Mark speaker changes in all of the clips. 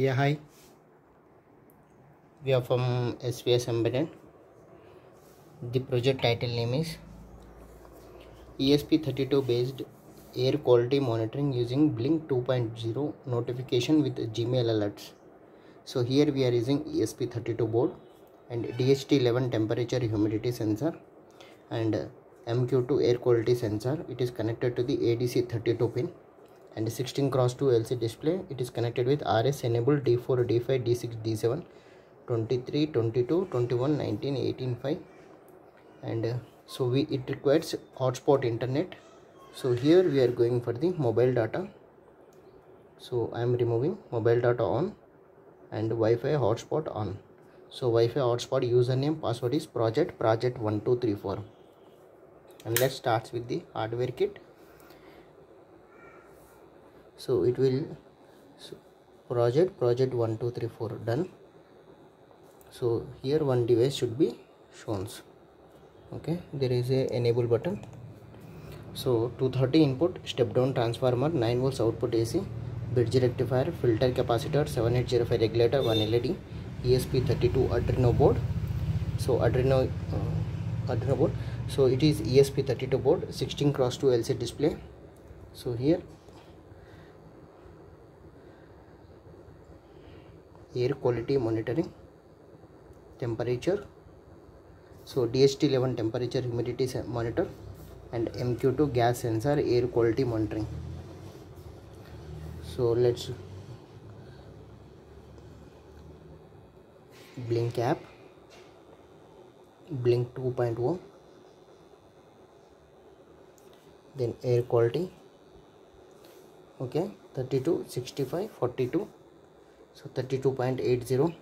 Speaker 1: Yeah, hi. We are from SVS Embedded. The project title name is ESP32 based air quality monitoring using Blynk 2.0 notification with Gmail alerts. So here we are using ESP32 board and DHT11 temperature humidity sensor and MQ2 air quality sensor. It is connected to the ADC32 pin and 16 cross 2 LC display. It is connected with RS enabled D4, D5, D6, D7, 23, 22, 21, 19, 18, 5 and uh, so we it requires hotspot internet. So here we are going for the mobile data. So i am removing mobile data on and wi-fi hotspot on. So wi-fi hotspot username password is project project 1234 and let's start with the hardware kit so it will so project project 1234 done. So here one device should be shown. Okay there is a enable button. So 230 input step down transformer 9 volts output ac bridge rectifier filter capacitor 7805 regulator one led esp32 arduino board. So arduino uh, arduino board. So it is esp32 board 16 cross 2 lc display. So here air quality monitoring temperature so DHT11 temperature humidity monitor and MQ2 gas sensor air quality monitoring. So let's Blynk app Blynk 2.1 then air quality okay 32 65 42 so 32.80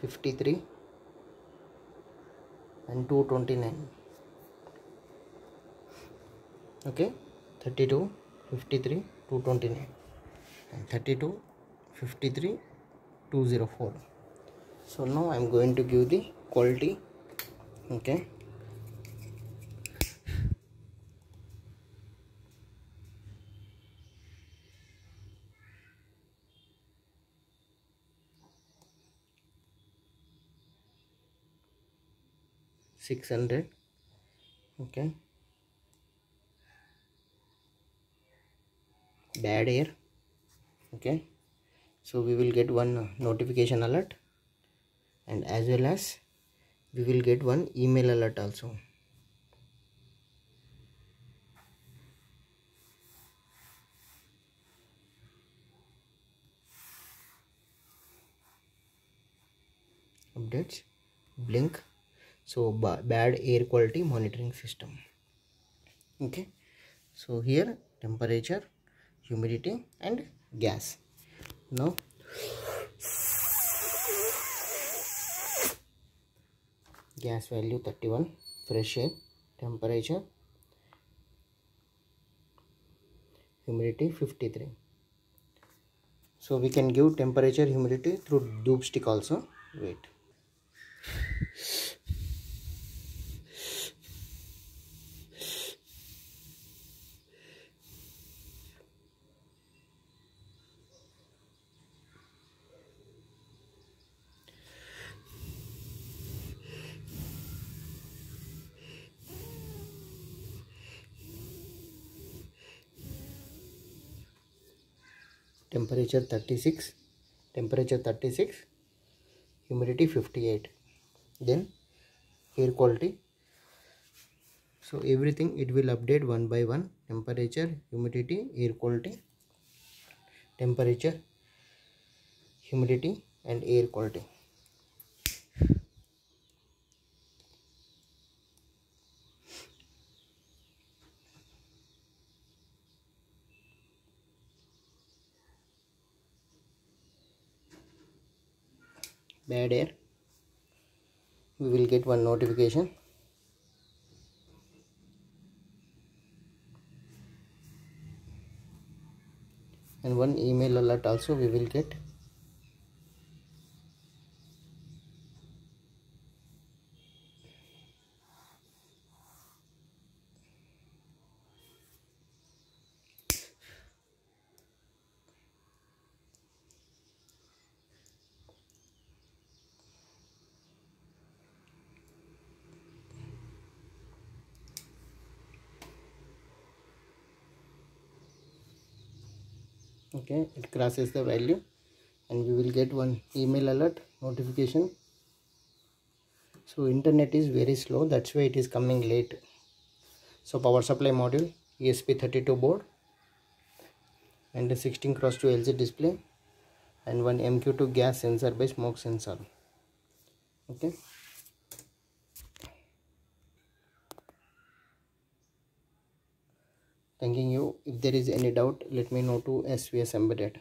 Speaker 1: 53 and 229 okay 32 53 229 and 32 53 204 so now i'm going to give the quality. Okay six hundred. Okay. Bad air. Okay. So we will get one uh, notification alert. And as well as we will get one email alert also. Updates. Blynk so bad air quality monitoring system. Okay. So here temperature humidity and gas. Now gas value 31 fresh air temperature humidity 53 so we can give temperature humidity through doob stick also. Wait temperature 36 temperature 36 humidity 58 then air quality. So everything it will update one by one. Temperature humidity air quality temperature humidity and air quality bad air. We will get one notification. And one email alert also we will get okay it crosses the value and we will get one email alert notification. So internet is very slow that's why it is coming late. So power supply module esp32 board and a 16 cross 2 lg display and one mq2 gas sensor by smoke sensor. Okay thanking you. If there is any doubt let me know to svs embedded